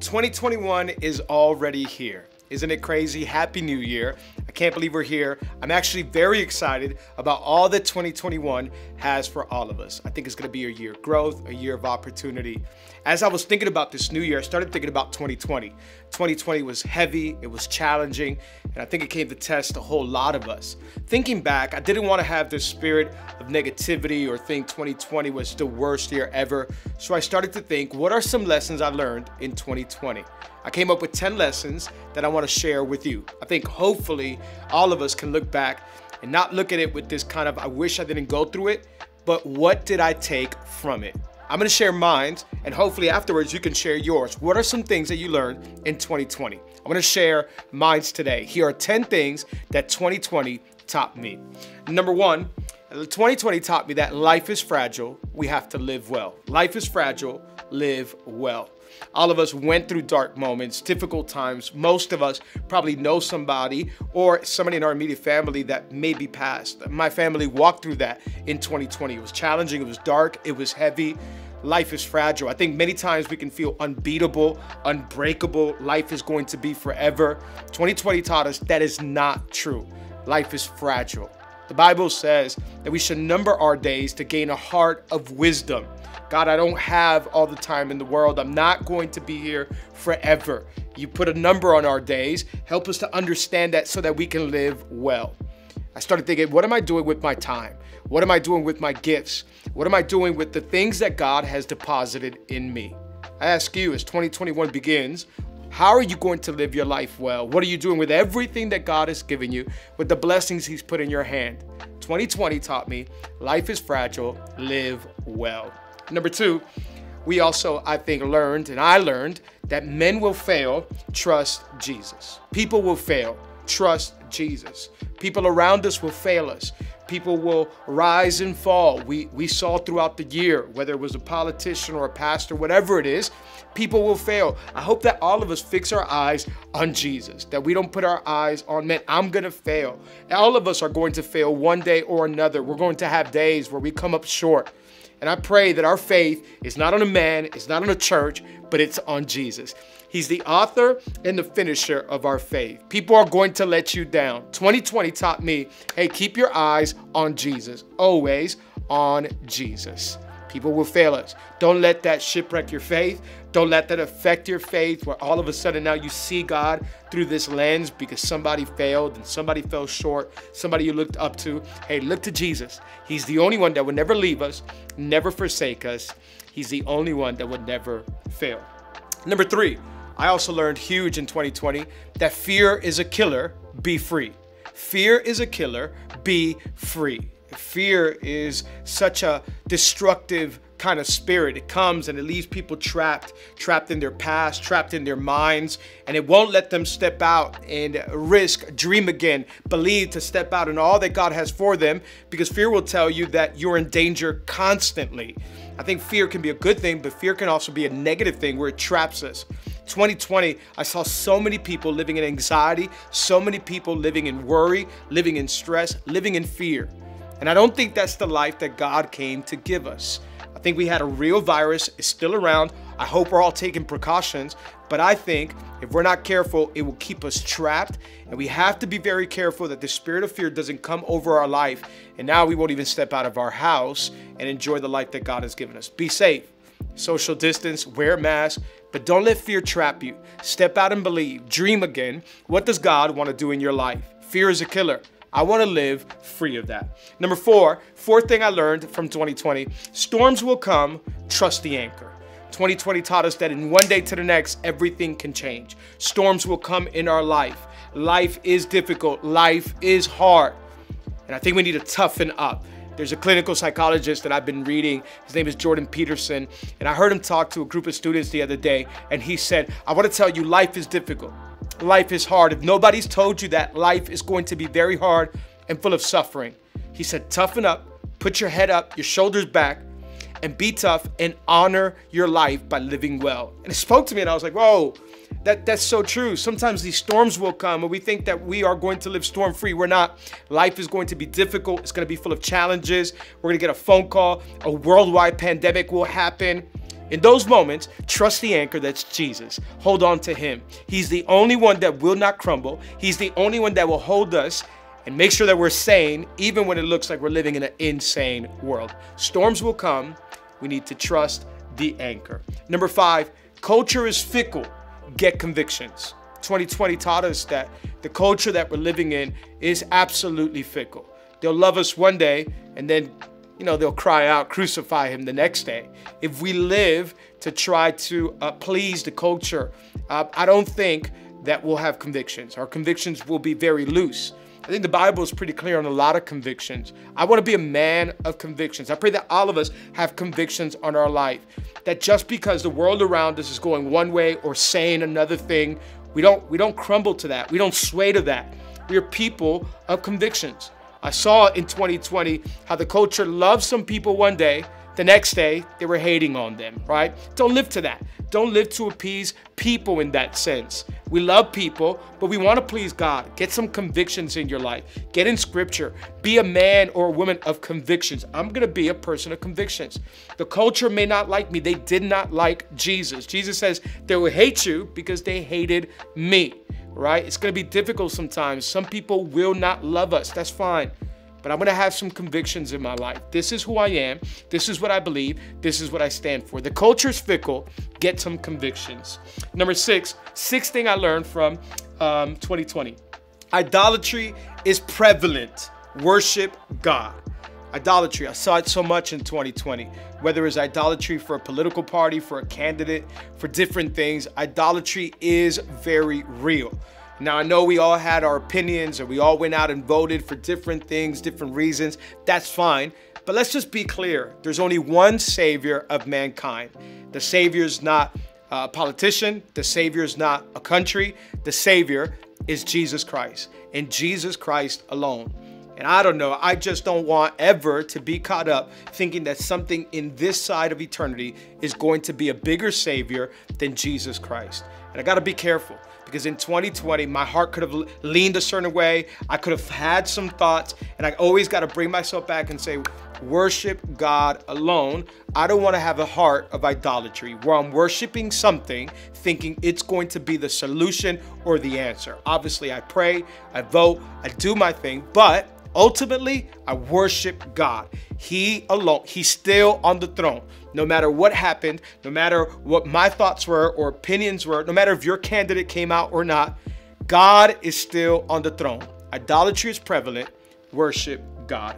2021 is already here. Isn't it crazy? Happy New Year. I can't believe we're here. I'm actually very excited about all that 2021 has for all of us. I think it's going to be a year of growth, a year of opportunity. As I was thinking about this new year, I started thinking about 2020. 2020 was heavy, it was challenging, and I think it came to test a whole lot of us. Thinking back, I didn't want to have this spirit of negativity or think 2020 was the worst year ever. So I started to think, what are some lessons I learned in 2020? I came up with 10 lessons that I want to share with you. I think hopefully all of us can look back and not look at it with this kind of, I wish I didn't go through it, but what did I take from it? I'm gonna share mine, and hopefully afterwards you can share yours. What are some things that you learned in 2020? I'm gonna share mine today. Here are 10 things that 2020 taught me. Number one, 2020 taught me that life is fragile, we have to live well. Life is fragile, live well. All of us went through dark moments, difficult times. Most of us probably know somebody or somebody in our immediate family that may be passed. My family walked through that in 2020. It was challenging, it was dark, it was heavy. Life is fragile. I think many times we can feel unbeatable, unbreakable. Life is going to be forever. 2020 taught us that is not true. Life is fragile. The Bible says that we should number our days to gain a heart of wisdom. God, I don't have all the time in the world. I'm not going to be here forever. You put a number on our days. Help us to understand that so that we can live well. I started thinking, what am I doing with my time? What am I doing with my gifts? What am I doing with the things that God has deposited in me? I ask you, as 2021 begins, how are you going to live your life well? What are you doing with everything that God has given you, with the blessings He's put in your hand? 2020 taught me life is fragile, live well. Number two, we also, I think, learned, and I learned, that men will fail, trust Jesus. People will fail, trust Jesus. People around us will fail us. People will rise and fall. We, we saw throughout the year, whether it was a politician or a pastor, whatever it is, people will fail. I hope that all of us fix our eyes on Jesus, that we don't put our eyes on, man, I'm to fail. All of us are going to fail one day or another. We're going to have days where we come up short. And I pray that our faith is not on a man, it's not on a church, but it's on Jesus. He's the author and the finisher of our faith. People are going to let you down. 2020 taught me, hey, keep your eyes on Jesus, always on Jesus. People will fail us. Don't let that shipwreck your faith. Don't let that affect your faith where all of a sudden now you see God through this lens because somebody failed and somebody fell short, somebody you looked up to. Hey, look to Jesus. He's the only one that would never leave us, never forsake us. He's the only one that would never fail. Number three, I also learned huge in 2020 that fear is a killer, be free. Fear is a killer, be free. Fear is such a destructive kind of spirit. It comes and it leaves people trapped, trapped in their past, trapped in their minds, and it won't let them step out and risk, dream again, believe to step out in all that God has for them because fear will tell you that you're in danger constantly. I think fear can be a good thing, but fear can also be a negative thing where it traps us. 2020, I saw so many people living in anxiety, so many people living in worry, living in stress, living in fear. And I don't think that's the life that God came to give us. I think we had a real virus, it's still around. I hope we're all taking precautions, but I think if we're not careful, it will keep us trapped. And we have to be very careful that the spirit of fear doesn't come over our life. And now we won't even step out of our house and enjoy the life that God has given us. Be safe, social distance, wear a mask, but don't let fear trap you. Step out and believe, dream again. What does God want to do in your life? Fear is a killer. I want to live free of that. Number four, fourth thing I learned from 2020 storms will come, trust the anchor. 2020 taught us that in one day to the next, everything can change. Storms will come in our life. Life is difficult, life is hard. And I think we need to toughen up. There's a clinical psychologist that I've been reading. His name is Jordan Peterson. And I heard him talk to a group of students the other day. And he said, I want to tell you, life is difficult life is hard, if nobody's told you that life is going to be very hard and full of suffering, he said, toughen up, put your head up, your shoulders back, and be tough and honor your life by living well. And it spoke to me, and I was like, whoa. That, that's so true. Sometimes these storms will come and we think that we are going to live storm free. We're not. Life is going to be difficult. It's going to be full of challenges. We're going to get a phone call. A worldwide pandemic will happen. In those moments, trust the anchor that's Jesus. Hold on to him. He's the only one that will not crumble. He's the only one that will hold us and make sure that we're sane even when it looks like we're living in an insane world. Storms will come. We need to trust the anchor. Number five, culture is fickle. Get convictions. 2020 taught us that the culture that we're living in is absolutely fickle. They'll love us one day and then, you know, they'll cry out, crucify him the next day. If we live to try to uh, please the culture, uh, I don't think that we'll have convictions. Our convictions will be very loose. I think the Bible is pretty clear on a lot of convictions. I want to be a man of convictions. I pray that all of us have convictions on our life. That just because the world around us is going one way or saying another thing, we don't we don't crumble to that. We don't sway to that. We are people of convictions. I saw in 2020 how the culture loves some people one day, the next day they were hating on them, right? Don't live to that. Don't live to appease people in that sense. We love people, but we want to please God. Get some convictions in your life. Get in scripture. Be a man or a woman of convictions. I'm going to be a person of convictions. The culture may not like me. They did not like Jesus. Jesus says they will hate you because they hated me right? It's going to be difficult sometimes. Some people will not love us. That's fine. But I'm to have some convictions in my life. This is who I am. This is what I believe. This is what I stand for. The culture is fickle. Get some convictions. Number six, sixth thing I learned from um, 2020 idolatry is prevalent. Worship God. Idolatry. I saw it so much in 2020. Whether it's idolatry for a political party, for a candidate, for different things, idolatry is very real. Now, I know we all had our opinions and we all went out and voted for different things, different reasons. That's fine. But let's just be clear there's only one Savior of mankind. The Savior is not a politician, the Savior is not a country. The Savior is Jesus Christ and Jesus Christ alone. And I don't know, I just don't want ever to be caught up thinking that something in this side of eternity is going to be a bigger Savior than Jesus Christ. And I got to be careful because in 2020, my heart could have leaned a certain way. I could have had some thoughts, and I always got to bring myself back and say, worship God alone. I don't want to have a heart of idolatry where I'm worshiping something thinking it's going to be the solution or the answer. Obviously, I pray, I vote, I do my thing, but Ultimately, I worship God. He alone, He's still on the throne. No matter what happened, no matter what my thoughts were or opinions were, no matter if your candidate came out or not, God is still on the throne. Idolatry is prevalent. Worship God.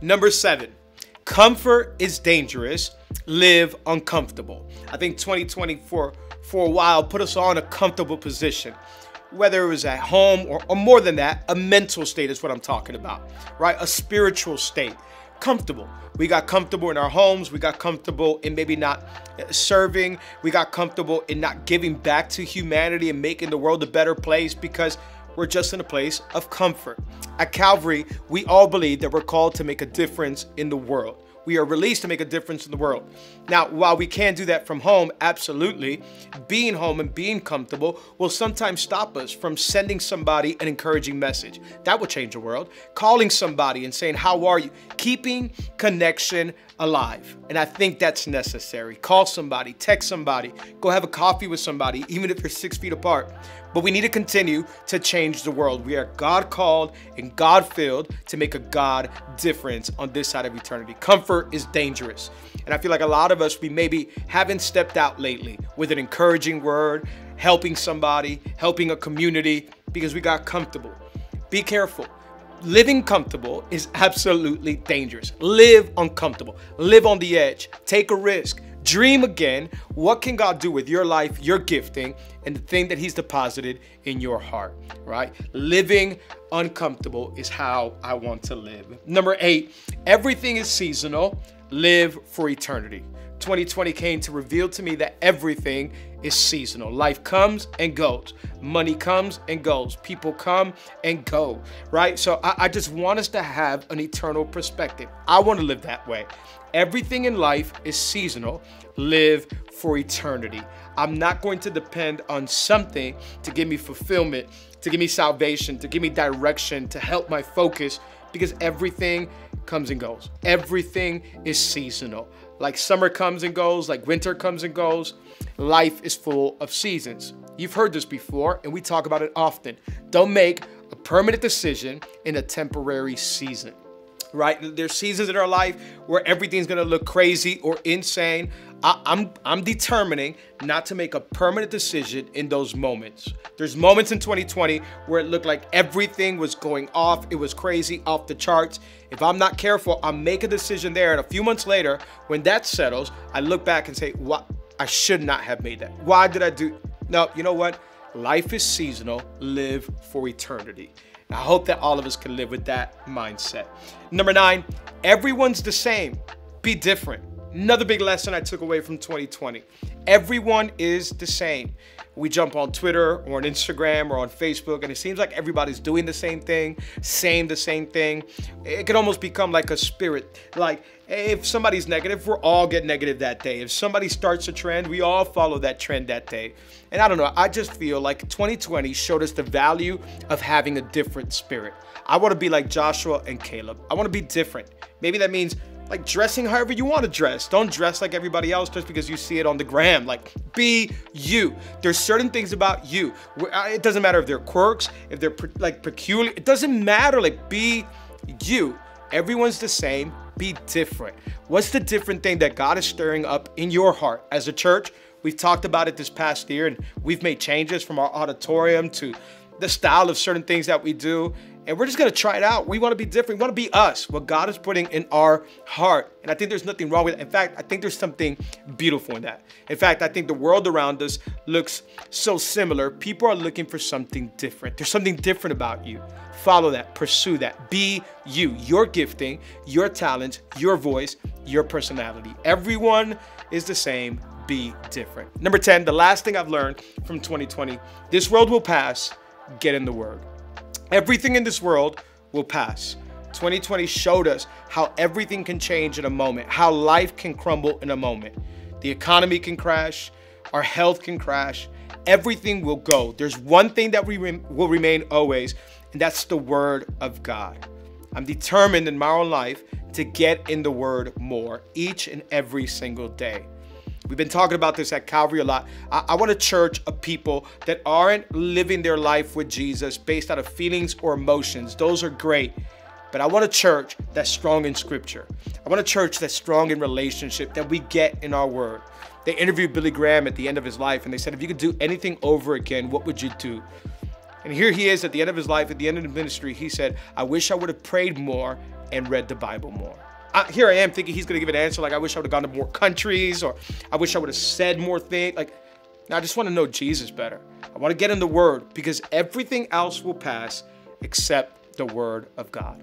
Number seven, comfort is dangerous. Live uncomfortable. I think 2024 for a while put us all in a comfortable position whether it was at home or, or more than that, a mental state is what I'm talking about, right? A spiritual state. Comfortable. We got comfortable in our homes. We got comfortable in maybe not uh, serving. We got comfortable in not giving back to humanity and making the world a better place because we're just in a place of comfort. At Calvary, we all believe that we're called to make a difference in the world. We are released to make a difference in the world. Now, while we can do that from home, absolutely, being home and being comfortable will sometimes stop us from sending somebody an encouraging message. That will change the world. Calling somebody and saying, How are you? Keeping connection alive. And I think that's necessary. Call somebody, text somebody, go have a coffee with somebody, even if you're six feet apart. But we need to continue to change the world. We are God called and God filled to make a God difference on this side of eternity. Comfort is dangerous. And I feel like a lot of us, we maybe haven't stepped out lately with an encouraging word, helping somebody, helping a community because we got comfortable. Be careful. Living comfortable is absolutely dangerous. Live uncomfortable. Live on the edge. Take a risk. Dream again. What can God do with your life, your gifting, and the thing that He's deposited in your heart, right? Living uncomfortable is how I want to live. Number eight, everything is seasonal. Live for eternity. 2020 came to reveal to me that everything is seasonal. Life comes and goes. Money comes and goes. People come and go, right? So I, I, just want us to have an eternal perspective. I want to live that way. Everything in life is seasonal. Live for eternity. I'm not going to depend on something to give me fulfillment, to give me salvation, to give me direction, to help my focus, because everything comes and goes. Everything is seasonal. like summer comes and goes, like winter comes and goes, life is full of seasons. You've heard this before, and we talk about it often. Don't make a permanent decision in a temporary season right? There's seasons in our life where everything's gonna look crazy or insane. I, I'm I'm determining not to make a permanent decision in those moments. There's moments in 2020 where it looked like everything was going off. It was crazy, off the charts. If I'm not careful, I'll make a decision there, and a few months later, when that settles, I look back and say, "What? I should not have made that. Why did I do?" No, you know what? Life is seasonal. Live for eternity. I hope that all of us can live with that mindset. Number nine, everyone's the same. Be different. Another big lesson I took away from 2020. Everyone is the same. We jump on Twitter or on Instagram or on Facebook, and it seems like everybody's doing the same thing, saying the same thing. It could almost become like a spirit. Like, if somebody's negative, we'll all get negative that day. If somebody starts a trend, we all follow that trend that day. And I don't know, I just feel like 2020 showed us the value of having a different spirit. I want to be like Joshua and Caleb. I want to be different. Maybe that means like dressing however you want to dress. Don't dress like everybody else just because you see it on the gram. Like be you. There's certain things about you. Uh, it doesn't matter if they're quirks, if they're like peculiar. It doesn't matter. Like be you. Everyone's the same. Be different. What's the different thing that God is stirring up in your heart as a church? We've talked about it this past year and we've made changes from our auditorium to the style of certain things that we do and we're just gonna try it out. We wanna be different. We wanna be us, what God is putting in our heart. And I think there's nothing wrong with it. In fact, I think there's something beautiful in that. In fact, I think the world around us looks so similar. People are looking for something different. There's something different about you. Follow that, pursue that. Be you, your gifting, your talent, your voice, your personality. Everyone is the same. Be different. Number 10, the last thing I've learned from 2020 this world will pass, get in the word. Everything in this world will pass. 2020 showed us how everything can change in a moment, how life can crumble in a moment. The economy can crash, our health can crash, everything will go. There's one thing that we will remain always, and that's the Word of God. I'm determined in my own life to get in the Word more each and every single day. We've been talking about this at Calvary a lot. I, I, want a church of people that aren't living their life with Jesus based out of feelings or emotions. Those are great. But I want a church that's strong in scripture. I want a church that's strong in relationship, that we get in our word. They interviewed Billy Graham at the end of his life and they said, if you could do anything over again, what would you do? And here he is at the end of his life, at the end of the ministry. He said, I wish I would have prayed more and read the Bible more. I, here I am thinking he's gonna give an answer like I wish I would have gone to more countries or I wish I would have said more things. Like, now I just want to know Jesus better. I want to get in the Word because everything else will pass except the Word of God.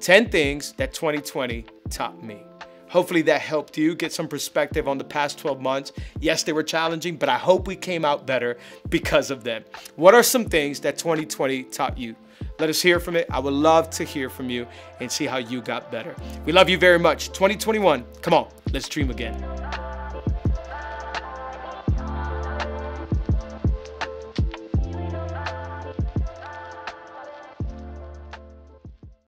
10 things that 2020 taught me. Hopefully that helped you get some perspective on the past 12 months. Yes, they were challenging, but I hope we came out better because of them. What are some things that 2020 taught you? Let us hear from it. I would love to hear from you and see how you got better. We love you very much. 2021, come on, let's dream again.